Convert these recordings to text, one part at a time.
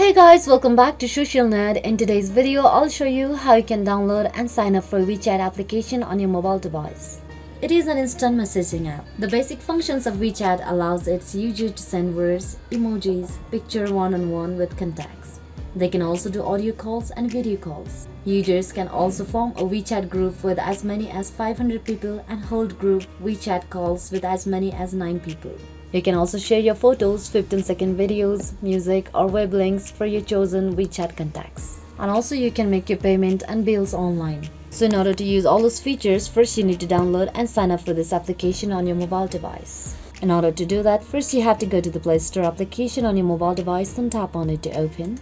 Hey guys, welcome back to Social Nerd. In today's video, I'll show you how you can download and sign up for WeChat application on your mobile device. It is an instant messaging app. The basic functions of WeChat allows its user to send words, emojis, picture one-on-one -on -one with contacts. They can also do audio calls and video calls. Users can also form a WeChat group with as many as 500 people and hold group WeChat calls with as many as 9 people. You can also share your photos, 15 second videos, music or web links for your chosen WeChat contacts. And also you can make your payment and bills online. So in order to use all those features, first you need to download and sign up for this application on your mobile device. In order to do that, first you have to go to the Play Store application on your mobile device and tap on it to open.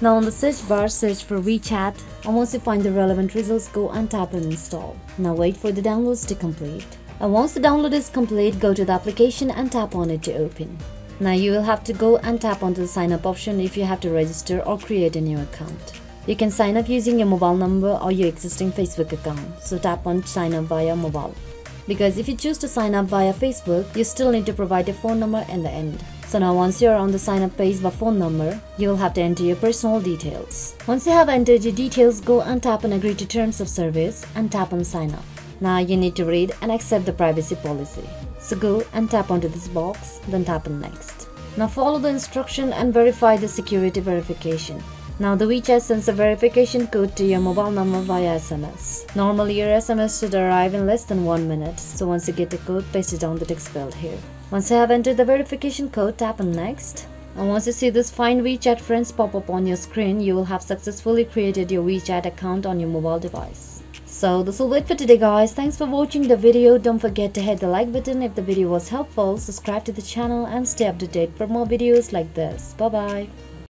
Now on the search bar, search for WeChat and once you find the relevant results, go and tap on install. Now wait for the downloads to complete and once the download is complete go to the application and tap on it to open. Now you will have to go and tap onto the sign up option if you have to register or create a new account. You can sign up using your mobile number or your existing facebook account. So tap on sign up via mobile. Because if you choose to sign up via facebook you still need to provide your phone number in the end. So now once you're on the sign up page by phone number, you will have to enter your personal details. Once you have entered your details, go and tap on agree to terms of service and tap on sign up. Now you need to read and accept the privacy policy. So go and tap onto this box, then tap on next. Now follow the instruction and verify the security verification. Now the WeChat sends a verification code to your mobile number via SMS. Normally your SMS should arrive in less than 1 minute, so once you get the code, paste it on the text field here. Once you have entered the verification code, tap on next. And once you see this Find WeChat Friends pop up on your screen, you will have successfully created your WeChat account on your mobile device. So this will it for today guys. Thanks for watching the video. Don't forget to hit the like button if the video was helpful. Subscribe to the channel and stay up to date for more videos like this. Bye bye.